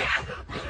Yeah.